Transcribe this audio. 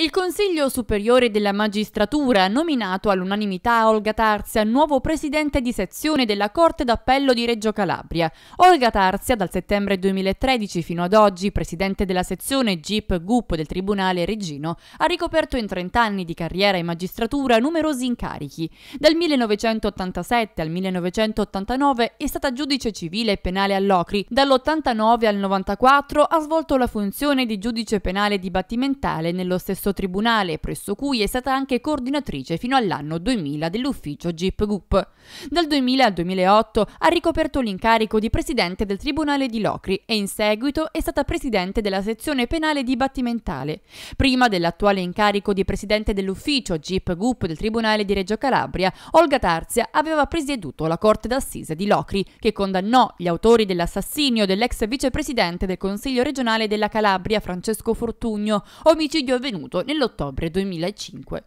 Il Consiglio Superiore della Magistratura ha nominato all'unanimità Olga Tarzia nuovo presidente di sezione della Corte d'Appello di Reggio Calabria. Olga Tarzia, dal settembre 2013 fino ad oggi presidente della sezione GIP GUP del Tribunale Reggino, ha ricoperto in 30 anni di carriera in magistratura numerosi incarichi. Dal 1987 al 1989 è stata giudice civile e penale all'Ocri. Dall'89 al 94 ha svolto la funzione di giudice penale dibattimentale nello stesso stesso tribunale, presso cui è stata anche coordinatrice fino all'anno 2000 dell'ufficio GIP GUP. Dal 2000 al 2008 ha ricoperto l'incarico di presidente del Tribunale di Locri e in seguito è stata presidente della sezione penale dibattimentale. Prima dell'attuale incarico di presidente dell'ufficio GIP GUP del Tribunale di Reggio Calabria, Olga Tarzia aveva presieduto la Corte d'Assise di Locri, che condannò gli autori dell'assassinio dell'ex vicepresidente del Consiglio regionale della Calabria Francesco Fortugno, omicidio avvenuto nell'ottobre 2005.